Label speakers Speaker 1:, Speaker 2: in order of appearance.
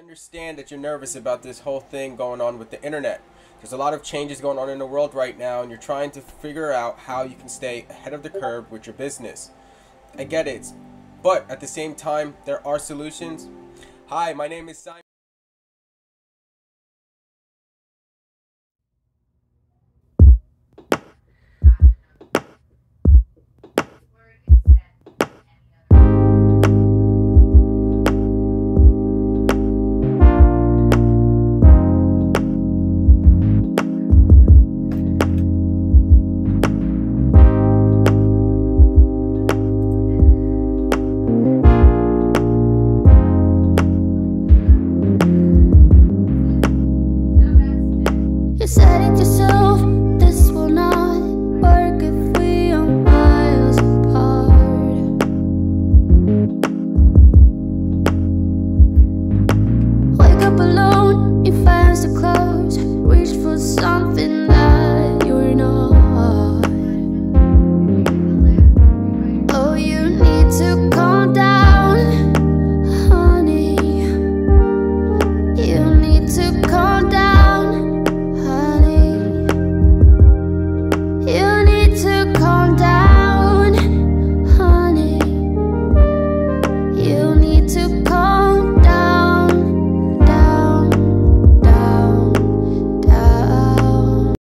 Speaker 1: understand that you're nervous about this whole thing going on with the internet. There's a lot of changes going on in the world right now, and you're trying to figure out how you can stay ahead of the curve with your business. I get it, but at the same time, there are solutions. Hi, my name is Simon.